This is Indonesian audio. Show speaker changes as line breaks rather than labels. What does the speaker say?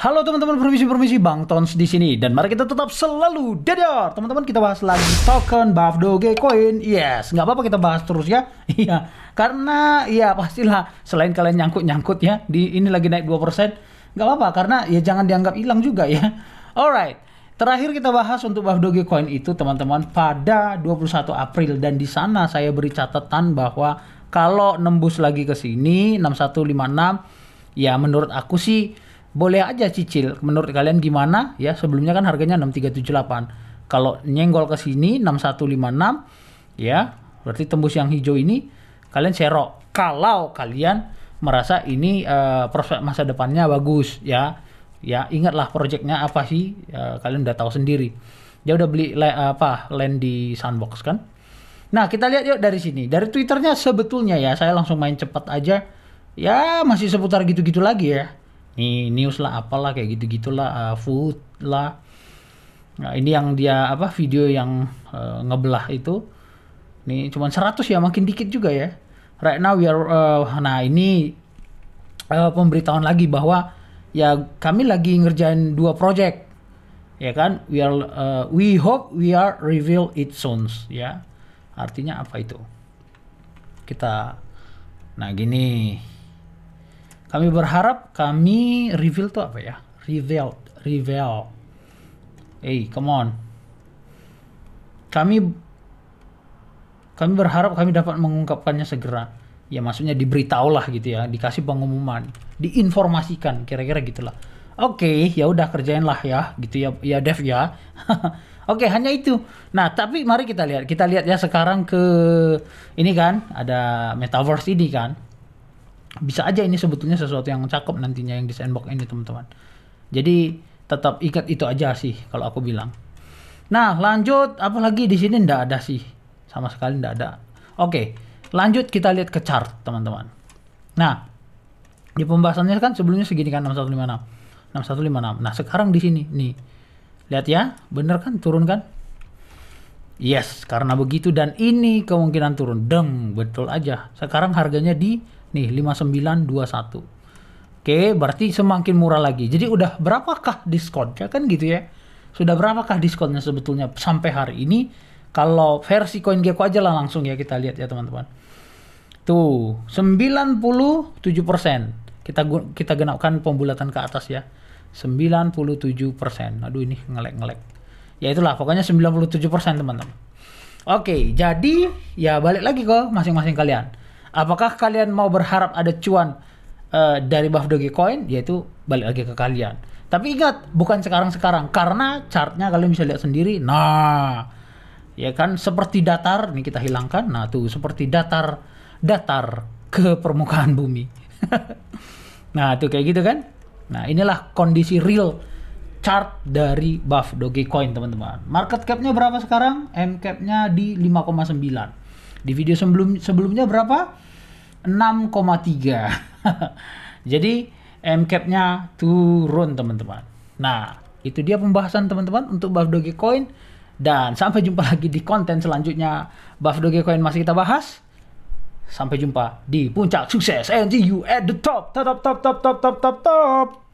Halo teman-teman permisi-permisi Bang Tons di sini dan mari kita tetap selalu dadar. Teman-teman kita bahas lagi token Buff Doge Coin. Yes, nggak apa-apa kita bahas terus ya. Iya, karena ya pastilah selain kalian nyangkut-nyangkut ya di ini lagi naik 2%, nggak apa-apa karena ya jangan dianggap hilang juga ya. Alright. Terakhir kita bahas untuk Buff Doge Coin itu teman-teman pada 21 April dan di sana saya beri catatan bahwa kalau nembus lagi ke sini 6156 ya menurut aku sih boleh aja cicil. Menurut kalian gimana? Ya, sebelumnya kan harganya 6378. Kalau nyenggol ke sini 6156 ya, berarti tembus yang hijau ini kalian serok. Kalau kalian merasa ini uh, prospek masa depannya bagus ya. Ya, ingatlah proyeknya apa sih? Uh, kalian udah tahu sendiri. Dia udah beli uh, apa? land di Sandbox kan? Nah, kita lihat yuk dari sini. Dari Twitternya sebetulnya ya, saya langsung main cepat aja. Ya, masih seputar gitu-gitu lagi ya ini news lah apalah kayak gitu gitulah uh, food lah. Nah ini yang dia apa video yang uh, ngebelah itu. Ini cuma 100 ya makin dikit juga ya. Right now we are uh, nah ini uh, pemberitahuan lagi bahwa ya kami lagi ngerjain dua project ya kan? We are uh, we hope we are reveal it soon ya. Artinya apa itu? Kita nah gini kami berharap kami reveal tuh apa ya? Reveal, reveal. Hey, come on. Kami kami berharap kami dapat mengungkapkannya segera. Ya maksudnya diberitahu lah gitu ya, dikasih pengumuman, diinformasikan kira-kira gitulah. Oke, okay, ya udah kerjain lah ya, gitu ya, ya Dev ya. Oke, okay, hanya itu. Nah, tapi mari kita lihat. Kita lihat ya sekarang ke ini kan, ada metaverse ini kan bisa aja ini sebetulnya sesuatu yang cakep nantinya yang di sandbox ini teman-teman. Jadi tetap ikat itu aja sih kalau aku bilang. Nah lanjut apalagi di sini ndak ada sih. Sama sekali ndak ada. Oke lanjut kita lihat ke chart teman-teman. Nah di pembahasannya kan sebelumnya segini kan 6156 6156 nah sekarang di sini nih. Lihat ya bener kan? Turun kan? Yes karena begitu dan ini kemungkinan turun. Deng betul aja. Sekarang harganya di Nih 5921. Oke, berarti semakin murah lagi. Jadi udah berapakah diskonnya kan gitu ya? Sudah berapakah diskonnya sebetulnya sampai hari ini? Kalau versi CoinGecko aja lah langsung ya kita lihat ya teman-teman. Tuh, 97%. Kita kita genapkan pembulatan ke atas ya. 97%. Aduh ini ngelek-ngelek. Ya itulah pokoknya 97% teman-teman. Oke, jadi ya balik lagi kok masing-masing kalian. Apakah kalian mau berharap ada cuan uh, dari Buff Dogecoin? Yaitu balik lagi ke kalian. Tapi ingat, bukan sekarang-sekarang. Karena chartnya kalian bisa lihat sendiri. Nah, ya kan seperti datar. Nih kita hilangkan. Nah tuh seperti datar, datar ke permukaan bumi. nah tuh kayak gitu kan. Nah inilah kondisi real chart dari Buff Dogecoin teman-teman. Market capnya berapa sekarang? M capnya di 5,9. Di video sebelum sebelumnya berapa? 6,3. Jadi MCAP-nya turun teman-teman. Nah, itu dia pembahasan teman-teman untuk Buff Dogecoin dan sampai jumpa lagi di konten selanjutnya. Buff Dogecoin masih kita bahas. Sampai jumpa di puncak sukses and see you at the top. Top top top top top top top.